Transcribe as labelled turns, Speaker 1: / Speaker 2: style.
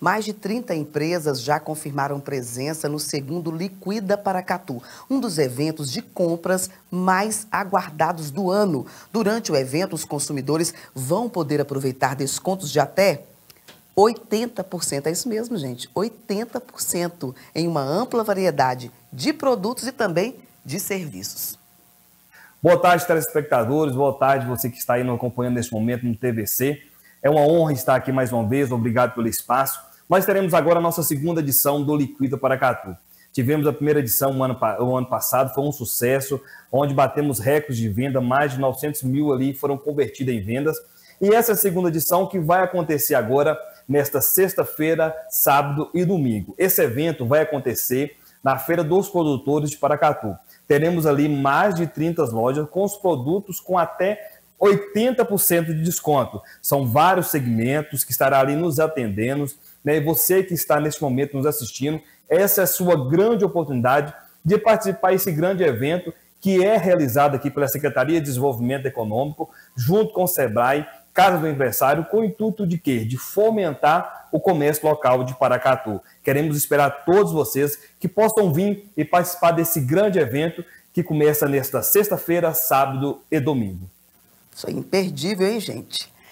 Speaker 1: Mais de 30 empresas já confirmaram presença no segundo Liquida Paracatu, um dos eventos de compras mais aguardados do ano. Durante o evento, os consumidores vão poder aproveitar descontos de até 80%. É isso mesmo, gente, 80% em uma ampla variedade de produtos e também de serviços.
Speaker 2: Boa tarde, telespectadores. Boa tarde, você que está aí nos acompanhando neste momento no TVC. É uma honra estar aqui mais uma vez. Obrigado pelo espaço. Nós teremos agora a nossa segunda edição do Liquida Paracatu. Tivemos a primeira edição o ano, o ano passado, foi um sucesso, onde batemos recordes de venda, mais de 900 mil ali foram convertidos em vendas. E essa é segunda edição que vai acontecer agora, nesta sexta-feira, sábado e domingo. Esse evento vai acontecer na Feira dos Produtores de Paracatu. Teremos ali mais de 30 lojas com os produtos com até 80% de desconto. São vários segmentos que estará ali nos atendendo, né? E você que está neste momento nos assistindo, essa é a sua grande oportunidade de participar desse grande evento que é realizado aqui pela Secretaria de Desenvolvimento Econômico, junto com o SEBRAE, Casa do Empresário, com o intuito de quê? De fomentar o comércio local de Paracatu. Queremos esperar todos vocês que possam vir e participar desse grande evento que começa nesta sexta-feira, sábado e domingo.
Speaker 1: Isso é imperdível, hein, gente?